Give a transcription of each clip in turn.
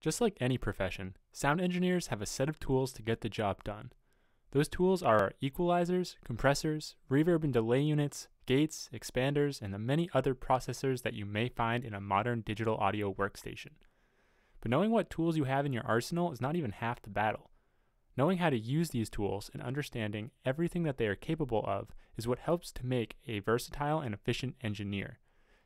Just like any profession, sound engineers have a set of tools to get the job done. Those tools are equalizers, compressors, reverb and delay units, gates, expanders, and the many other processors that you may find in a modern digital audio workstation. But knowing what tools you have in your arsenal is not even half the battle. Knowing how to use these tools and understanding everything that they are capable of is what helps to make a versatile and efficient engineer.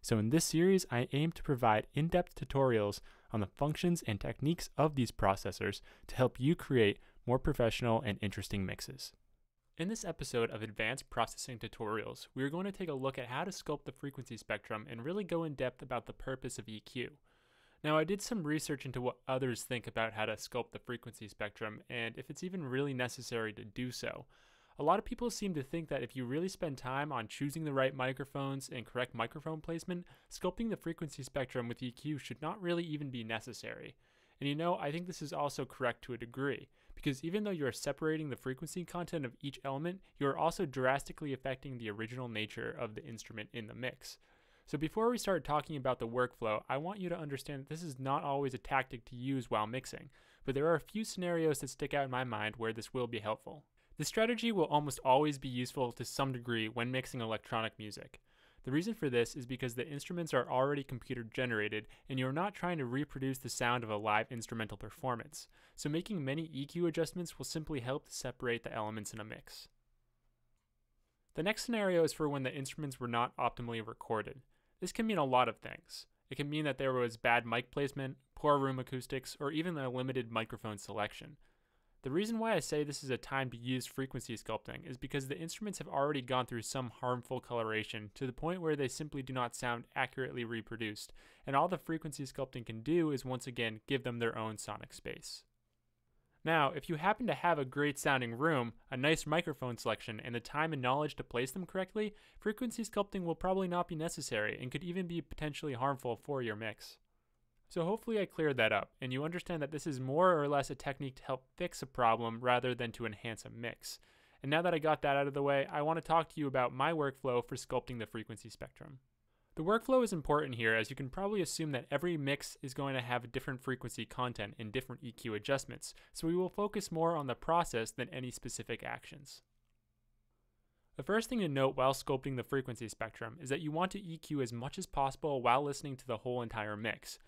So, in this series, I aim to provide in depth tutorials on the functions and techniques of these processors to help you create more professional and interesting mixes. In this episode of Advanced Processing Tutorials, we are going to take a look at how to sculpt the frequency spectrum and really go in depth about the purpose of EQ. Now, I did some research into what others think about how to sculpt the frequency spectrum and if it's even really necessary to do so. A lot of people seem to think that if you really spend time on choosing the right microphones and correct microphone placement, sculpting the frequency spectrum with EQ should not really even be necessary. And you know, I think this is also correct to a degree, because even though you are separating the frequency content of each element, you are also drastically affecting the original nature of the instrument in the mix. So before we start talking about the workflow, I want you to understand that this is not always a tactic to use while mixing, but there are a few scenarios that stick out in my mind where this will be helpful. This strategy will almost always be useful to some degree when mixing electronic music. The reason for this is because the instruments are already computer generated and you're not trying to reproduce the sound of a live instrumental performance, so making many EQ adjustments will simply help to separate the elements in a mix. The next scenario is for when the instruments were not optimally recorded. This can mean a lot of things. It can mean that there was bad mic placement, poor room acoustics, or even a limited microphone selection. The reason why I say this is a time to use frequency sculpting is because the instruments have already gone through some harmful coloration to the point where they simply do not sound accurately reproduced, and all the frequency sculpting can do is once again give them their own sonic space. Now, if you happen to have a great sounding room, a nice microphone selection, and the time and knowledge to place them correctly, frequency sculpting will probably not be necessary and could even be potentially harmful for your mix. So hopefully I cleared that up, and you understand that this is more or less a technique to help fix a problem rather than to enhance a mix. And now that I got that out of the way, I want to talk to you about my workflow for sculpting the frequency spectrum. The workflow is important here as you can probably assume that every mix is going to have a different frequency content and different EQ adjustments, so we will focus more on the process than any specific actions. The first thing to note while sculpting the frequency spectrum is that you want to EQ as much as possible while listening to the whole entire mix.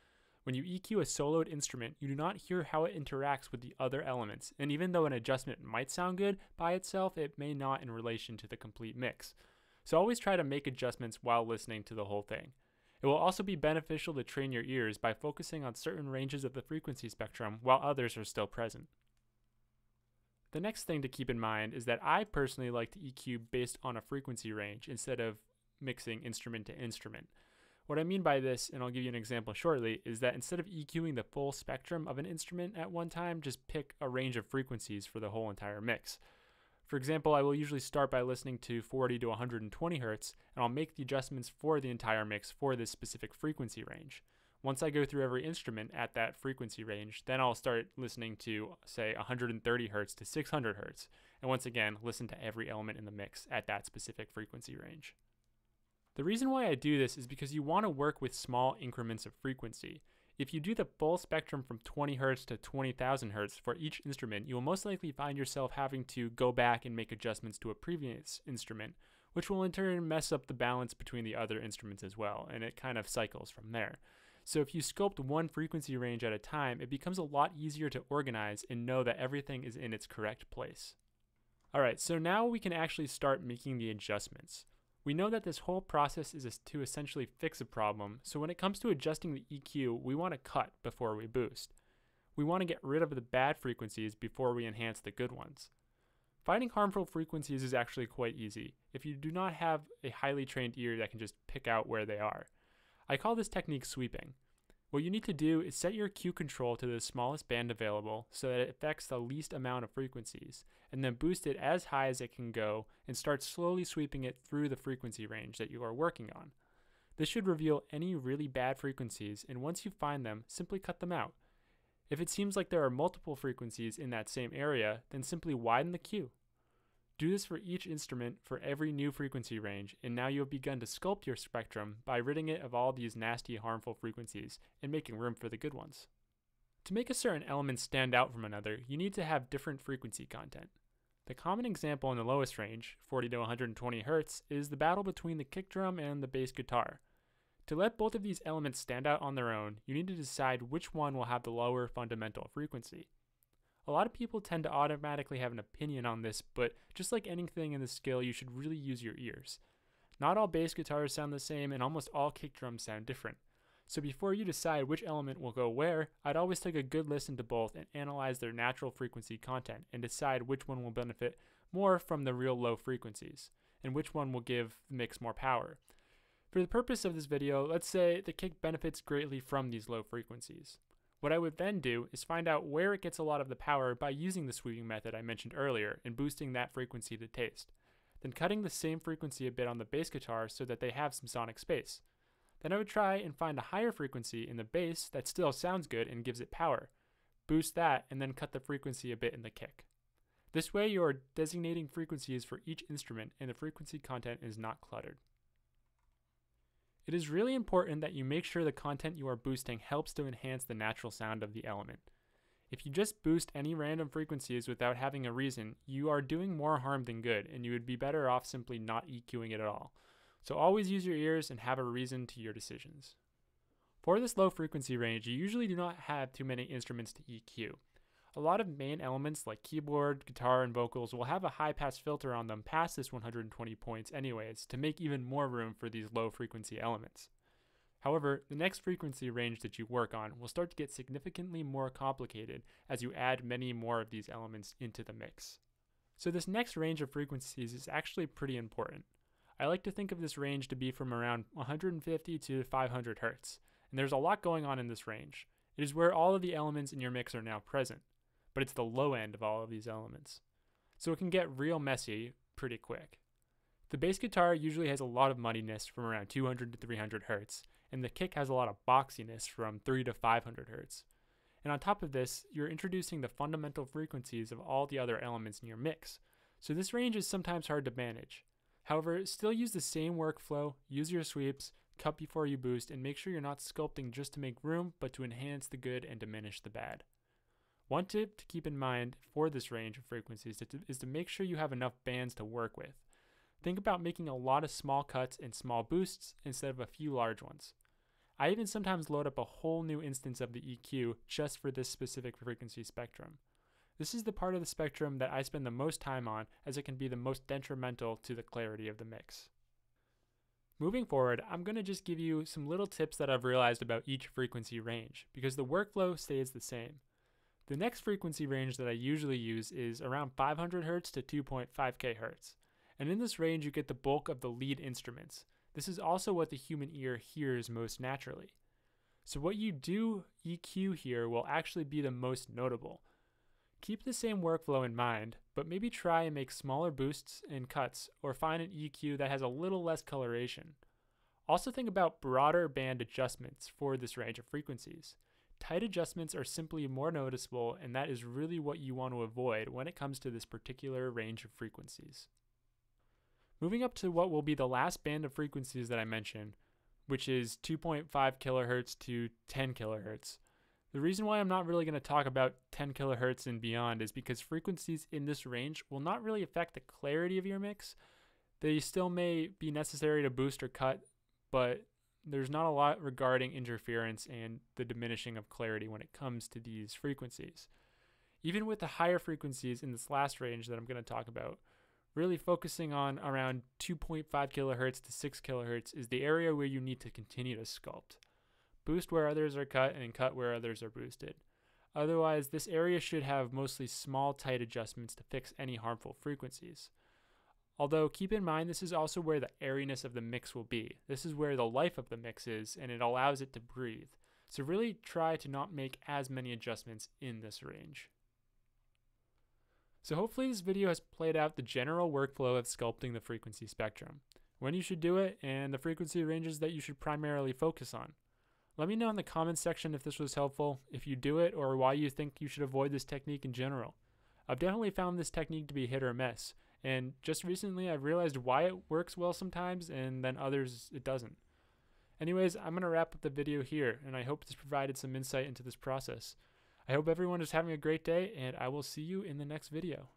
When you EQ a soloed instrument, you do not hear how it interacts with the other elements, and even though an adjustment might sound good by itself, it may not in relation to the complete mix. So always try to make adjustments while listening to the whole thing. It will also be beneficial to train your ears by focusing on certain ranges of the frequency spectrum while others are still present. The next thing to keep in mind is that I personally like to EQ based on a frequency range instead of mixing instrument to instrument. What I mean by this, and I'll give you an example shortly, is that instead of EQing the full spectrum of an instrument at one time, just pick a range of frequencies for the whole entire mix. For example, I will usually start by listening to 40 to 120 Hz, and I'll make the adjustments for the entire mix for this specific frequency range. Once I go through every instrument at that frequency range, then I'll start listening to, say, 130 Hz to 600 Hz, and once again, listen to every element in the mix at that specific frequency range. The reason why I do this is because you want to work with small increments of frequency. If you do the full spectrum from 20 Hz to 20,000 Hz for each instrument, you will most likely find yourself having to go back and make adjustments to a previous instrument, which will in turn mess up the balance between the other instruments as well, and it kind of cycles from there. So if you sculpt one frequency range at a time, it becomes a lot easier to organize and know that everything is in its correct place. Alright, so now we can actually start making the adjustments. We know that this whole process is to essentially fix a problem, so when it comes to adjusting the EQ, we want to cut before we boost. We want to get rid of the bad frequencies before we enhance the good ones. Finding harmful frequencies is actually quite easy if you do not have a highly trained ear that can just pick out where they are. I call this technique sweeping. What you need to do is set your Q control to the smallest band available so that it affects the least amount of frequencies, and then boost it as high as it can go and start slowly sweeping it through the frequency range that you are working on. This should reveal any really bad frequencies, and once you find them, simply cut them out. If it seems like there are multiple frequencies in that same area, then simply widen the Q. Do this for each instrument for every new frequency range, and now you have begun to sculpt your spectrum by ridding it of all these nasty, harmful frequencies and making room for the good ones. To make a certain element stand out from another, you need to have different frequency content. The common example in the lowest range, 40 to 120 Hz, is the battle between the kick drum and the bass guitar. To let both of these elements stand out on their own, you need to decide which one will have the lower fundamental frequency. A lot of people tend to automatically have an opinion on this, but just like anything in the skill, you should really use your ears. Not all bass guitars sound the same, and almost all kick drums sound different. So before you decide which element will go where, I'd always take a good listen to both and analyze their natural frequency content and decide which one will benefit more from the real low frequencies and which one will give the mix more power. For the purpose of this video, let's say the kick benefits greatly from these low frequencies. What I would then do is find out where it gets a lot of the power by using the sweeping method I mentioned earlier and boosting that frequency to taste. Then cutting the same frequency a bit on the bass guitar so that they have some sonic space. Then I would try and find a higher frequency in the bass that still sounds good and gives it power. Boost that and then cut the frequency a bit in the kick. This way you are designating frequencies for each instrument and the frequency content is not cluttered. It is really important that you make sure the content you are boosting helps to enhance the natural sound of the element. If you just boost any random frequencies without having a reason, you are doing more harm than good, and you would be better off simply not EQing it at all. So always use your ears and have a reason to your decisions. For this low frequency range, you usually do not have too many instruments to EQ. A lot of main elements like keyboard, guitar, and vocals will have a high pass filter on them past this 120 points anyways to make even more room for these low frequency elements. However, the next frequency range that you work on will start to get significantly more complicated as you add many more of these elements into the mix. So this next range of frequencies is actually pretty important. I like to think of this range to be from around 150 to 500 Hz, and there's a lot going on in this range. It is where all of the elements in your mix are now present, but it's the low end of all of these elements. So it can get real messy pretty quick. The bass guitar usually has a lot of muddiness from around 200 to 300 Hz, and the kick has a lot of boxiness from 3 to 500 Hz. And on top of this, you're introducing the fundamental frequencies of all the other elements in your mix, so this range is sometimes hard to manage. However, still use the same workflow, use your sweeps, cut before you boost, and make sure you're not sculpting just to make room, but to enhance the good and diminish the bad. One tip to keep in mind for this range of frequencies is to make sure you have enough bands to work with. Think about making a lot of small cuts and small boosts instead of a few large ones. I even sometimes load up a whole new instance of the EQ just for this specific frequency spectrum. This is the part of the spectrum that I spend the most time on as it can be the most detrimental to the clarity of the mix. Moving forward, I'm going to just give you some little tips that I've realized about each frequency range because the workflow stays the same. The next frequency range that I usually use is around 500 Hz to 2.5 kHz. And in this range, you get the bulk of the lead instruments. This is also what the human ear hears most naturally. So, what you do EQ here will actually be the most notable, Keep the same workflow in mind, but maybe try and make smaller boosts and cuts or find an EQ that has a little less coloration. Also think about broader band adjustments for this range of frequencies. Tight adjustments are simply more noticeable and that is really what you want to avoid when it comes to this particular range of frequencies. Moving up to what will be the last band of frequencies that I mentioned, which is 2.5 kHz to 10 kHz. The reason why I'm not really going to talk about 10 kilohertz and beyond is because frequencies in this range will not really affect the clarity of your mix. They still may be necessary to boost or cut, but there's not a lot regarding interference and the diminishing of clarity when it comes to these frequencies. Even with the higher frequencies in this last range that I'm going to talk about, really focusing on around 2.5 kilohertz to 6 kilohertz is the area where you need to continue to sculpt boost where others are cut, and cut where others are boosted. Otherwise, this area should have mostly small, tight adjustments to fix any harmful frequencies. Although, keep in mind, this is also where the airiness of the mix will be. This is where the life of the mix is, and it allows it to breathe. So, really try to not make as many adjustments in this range. So, hopefully, this video has played out the general workflow of sculpting the frequency spectrum, when you should do it, and the frequency ranges that you should primarily focus on. Let me know in the comments section if this was helpful, if you do it, or why you think you should avoid this technique in general. I've definitely found this technique to be hit or miss, and just recently I've realized why it works well sometimes and then others it doesn't. Anyways, I'm going to wrap up the video here, and I hope this provided some insight into this process. I hope everyone is having a great day, and I will see you in the next video.